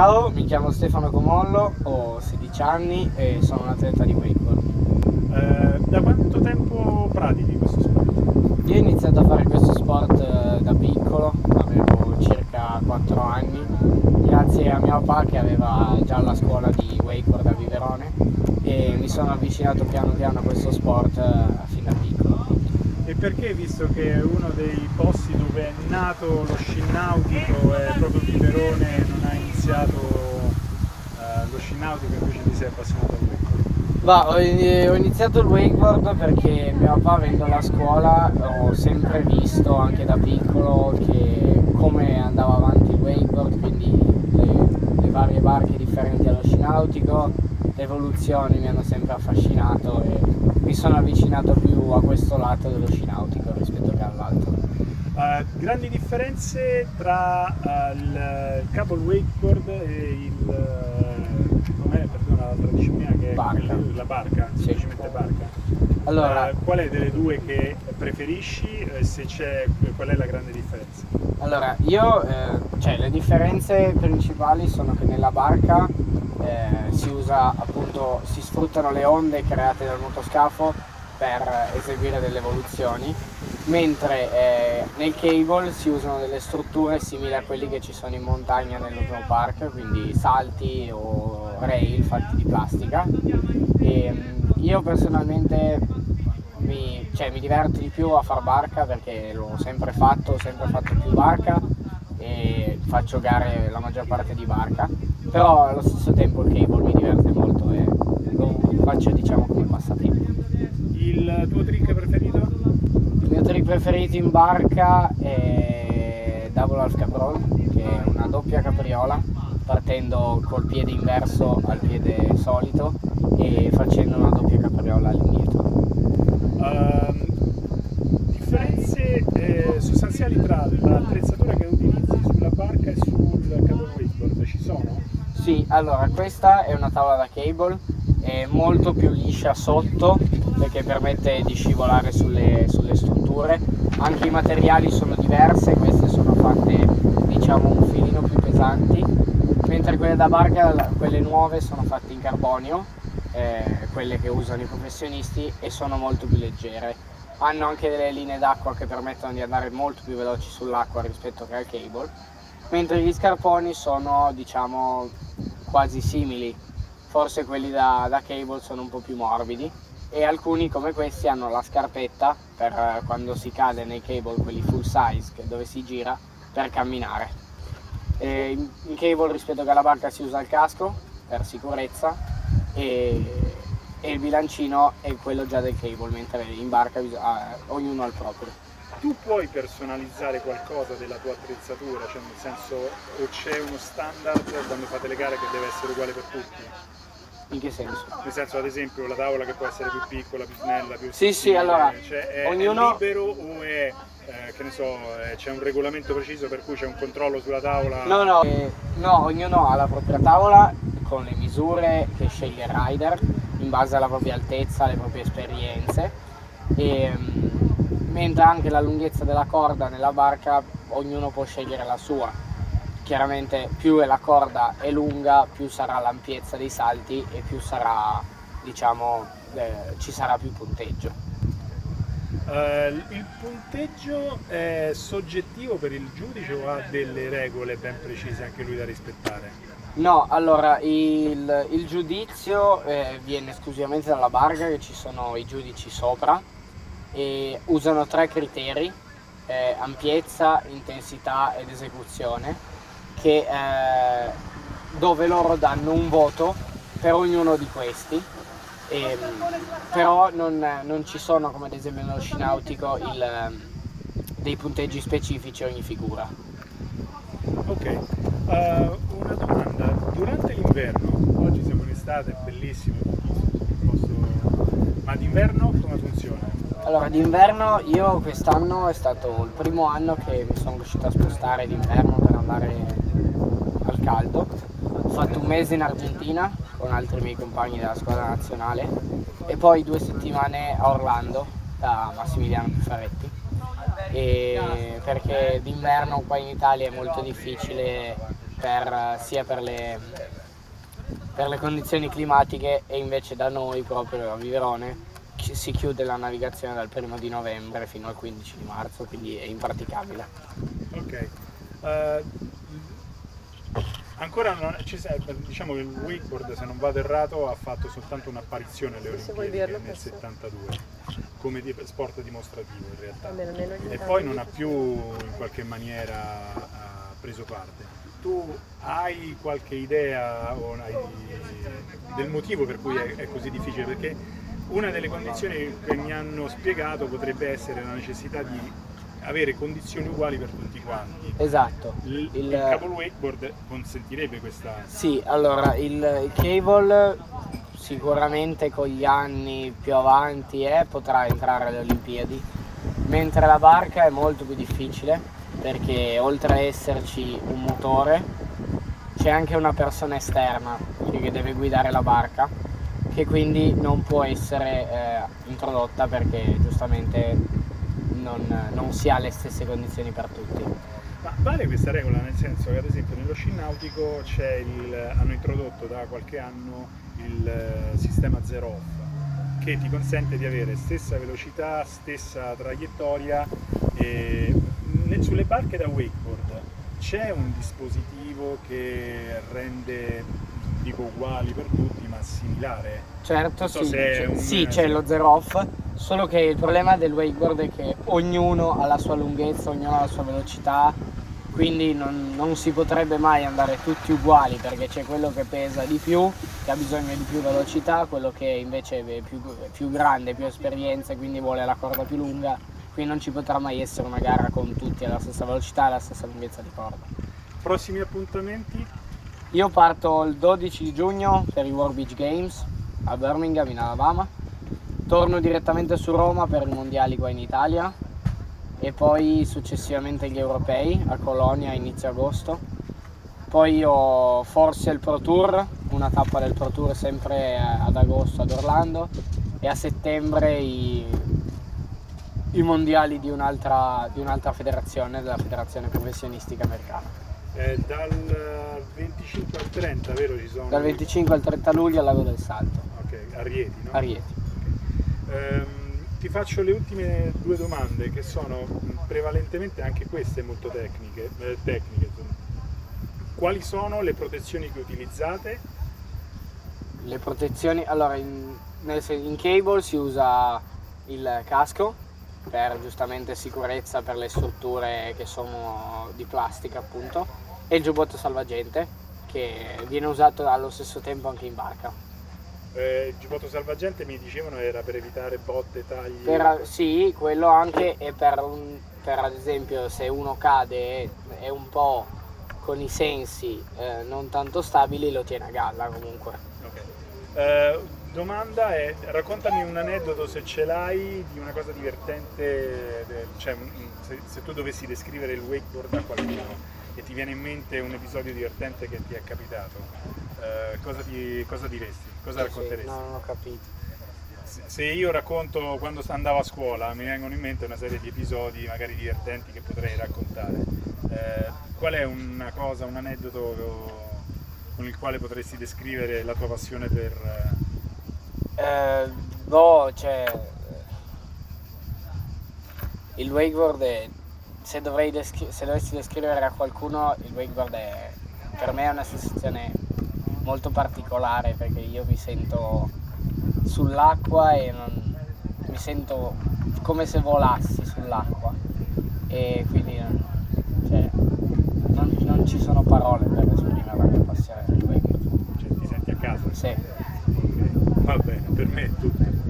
Ciao, mi chiamo Stefano Comollo, ho 16 anni e sono un atleta di wakeboard. Eh, da quanto tempo pratichi questo sport? Io ho iniziato a fare questo sport eh, da piccolo, avevo circa 4 anni, grazie a mio papà che aveva già la scuola di wakeboard a Viverone e mi sono avvicinato piano piano a questo sport eh, fin da piccolo. E perché, visto che uno dei posti dove è nato lo sci nautico è proprio Viverone, non hai iniziato eh, lo sci nautico e invece ti sei appassionato al wakeboard? Ho iniziato il wakeboard perché mio papà avendo la scuola ho sempre visto anche da piccolo che come andava avanti il wakeboard, quindi le, le varie barche differenti allo sci nautico, le evoluzioni mi hanno sempre affascinato e mi sono avvicinato più a questo lato dello sci nautico rispetto che all'altro. Uh, grandi differenze tra uh, il, cable wakeboard e il uh, com'è, perdona l'altra disciplina che è Barca. quella- la barca, Sì. semplicemente barca. Allora, Uh, qual è delle due che preferisci e se c'è qual è la grande differenza? Allora, io, eh, cioè le differenze principali sono che nella barca eh, si usa appunto, si sfruttano le onde create dal motoscafo per eseguire delle evoluzioni, mentre eh, nel cable si usano delle strutture simili a quelli che ci sono in montagna nel Luna Park, quindi salti o rail fatti di plastica. E, mm, io personalmente mi, cioè, mi diverto di più a far barca perché l'ho sempre fatto, ho sempre fatto più barca e faccio gare la maggior parte di barca, però allo stesso tempo il cable mi diverte molto e lo faccio diciamo come passatempo. Il tuo trick preferito? Il mio trick preferito in barca è Double Half Cabrol, che è una doppia capriola, partendo col piede inverso al piede solito e facendo una doppia capriola all'indietro. Ehm, differenze eh, sostanziali tra l'attrezzatura che utilizzi sulla barca e sul cable wakeboard ci sono? Sì, allora questa è una tavola da cable, è molto più liscia sotto perché permette di scivolare sulle, sulle strutture. Anche i materiali sono diversi, queste sono fatte diciamo un filino più pesanti, mentre quelle da barca, quelle nuove sono fatte in carbonio, eh, quelle che usano i professionisti e sono molto più leggere. Hanno anche delle linee d'acqua che permettono di andare molto più veloci sull'acqua rispetto che al cable mentre gli scarponi sono diciamo quasi simili. Forse quelli da, da cable sono un po' più morbidi. E alcuni come questi hanno la scarpetta per eh, quando si cade nei cable quelli full size dove si gira per camminare. E in, cable rispetto alla barca si usa il casco per sicurezza. E, e il bilancino è quello già del cable mentre in barca ah, ognuno ha il proprio Tu puoi personalizzare qualcosa della tua attrezzatura, cioè nel senso o c'è uno standard quando fate le gare che deve essere uguale per tutti? in che senso? Nel senso ad esempio la tavola che può essere più piccola, più snella, più Sì, sì, allora, cioè, è, ognuno- è libero o è eh, che ne so, eh, c'è un regolamento preciso per cui c'è un controllo sulla tavola? No, no, eh, no, ognuno ha la propria tavola con le misure che sceglie il rider in base alla propria altezza, alle proprie esperienze, e, mm, mentre anche la lunghezza della corda nella barca ognuno può scegliere la sua. Chiaramente più la corda è lunga, più sarà l'ampiezza dei salti e più sarà, diciamo, eh, ci sarà più punteggio. Eh, il punteggio è soggettivo per il giudice o ha delle regole ben precise anche lui da rispettare? No, allora il, il giudizio eh, viene esclusivamente dalla barca, che ci sono i giudici sopra e usano tre criteri, eh, ampiezza, intensità ed esecuzione, che, eh, dove loro danno un voto per ognuno di questi, e, però non, non ci sono come ad esempio nello sci nautico il, ehm, dei punteggi specifici ogni figura. Ok, Eh, una domanda, durante l'inverno, oggi siamo in estate, è bellissimo, posso- ma d'inverno come funziona? Allora, d'inverno io quest'anno è stato il primo anno che mi sono riuscito a spostare d'inverno per andare al caldo. Ho fatto un mese in Argentina con altri miei compagni della squadra nazionale e poi due settimane a Orlando da Massimiliano Piffaretti. E perché d'inverno qua in Italia è molto difficile per, sia per le, per le condizioni climatiche e invece da noi proprio a Viverone ci- si chiude la navigazione dal primo di novembre fino al 15 di marzo, quindi è impraticabile. Ok. Eh, ancora non, ci sa- diciamo che il wakeboard, se non vado errato, ha fatto soltanto un'apparizione alle Olimpiadi nel posso. 72 come di- sport dimostrativo in realtà. Almeno- almeno E poi non ha più in qualche maniera eh, preso parte. Tu hai qualche idea o hai- del motivo per cui è, è così difficile? Perché una delle condizioni che mi hanno spiegato potrebbe essere la necessità di avere condizioni uguali per tutti quanti. Esatto. Il, Il- il cable wakeboard consentirebbe questa... Sì, allora il, il cable sicuramente con gli anni più avanti eh, potrà entrare alle Olimpiadi, mentre la barca è molto più difficile perché oltre a esserci un motore c'è anche una persona esterna che deve guidare la barca che quindi non può essere eh, introdotta perché giustamente non, non si ha le stesse condizioni per tutti. Ma vale questa regola nel senso che ad esempio nello sci nautico hanno introdotto da qualche anno il eh, sistema zero off che ti consente di avere stessa velocità, stessa traiettoria e sulle barche da wakeboard c'è un dispositivo che rende dico uguali per tutti ma similare. Certo, so sì, c'è- un- sì, c'è lo zero off, solo che il problema del wakeboard è che ognuno ha la sua lunghezza, ognuno ha la sua velocità, quindi non, non si potrebbe mai andare tutti uguali perché c'è quello che pesa di più, che ha bisogno di più velocità, quello che invece è più, è più grande, più esperienza e quindi vuole la corda più lunga, quindi non ci potrà mai essere una gara con tutti alla stessa velocità e alla stessa lunghezza di corda. prossimi appuntamenti Io parto il 12 di giugno per i World Beach Games a Birmingham in Alabama. Torno direttamente su Roma per i mondiali qua in Italia e poi successivamente gli europei a Colonia a inizio agosto. Poi ho forse il Pro Tour, una tappa del Pro Tour sempre ad agosto ad Orlando e a settembre i, i mondiali di un'altra, di un'altra federazione, della federazione professionistica americana. Eh, dal 25 al 30 vero ci sono Dal 25 al 30 luglio al Lago del Salto, ok a Rieti no? a Rieti. Ehm, ti faccio le ultime due domande che sono prevalentemente anche queste molto tecniche, eh, tecniche. Quali sono le protezioni che utilizzate? Le protezioni, allora in, nel in cable si usa il casco per giustamente sicurezza per le strutture che sono di plastica appunto e il giubbotto salvagente che viene usato allo stesso tempo anche in barca. Eh, il giubbotto salvagente mi dicevano era per evitare botte, tagli. Per, sì, quello anche è per, un- per ad esempio se uno cade è un po' con i sensi eh, non tanto stabili lo tiene a galla comunque. Ok. Eh, domanda è, raccontami un aneddoto se ce l'hai di una cosa divertente, de- cioè se, se tu dovessi descrivere il wakeboard a qualcuno e ti viene in mente un episodio divertente che ti è capitato, eh, cosa, ti- cosa diresti? Cosa racconteresti? No, non ho capito. Se- Se io racconto quando andavo a scuola mi vengono in mente una serie di episodi magari divertenti che potrei raccontare. Eh, qual è una cosa, un aneddoto con il quale potresti descrivere la tua passione per... eh, Eh, boh, cioè. Il wakeboard è. Se, dovrei descri- se dovessi descrivere a qualcuno, il wakeboard è. Per me è una sensazione molto particolare perché io mi sento sull'acqua e non, mi sento come se volassi sull'acqua. E quindi non, cioè, non, non ci sono parole per esprimere la mia passione il wakeboard. cioè, ti senti a casa? Sì. Ok, Va bene, per me è tutto.